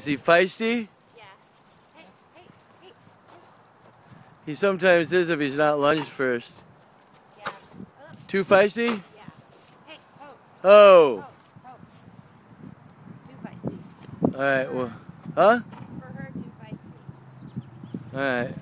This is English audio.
Is he feisty? Yeah. Hey, hey, hey. He sometimes is if he's not lunged first. Yeah. Oh, Too feisty? yeah. Hey, oh, Oh. oh, oh. Too feisty. All right. Well, huh? For her, too feisty. All right.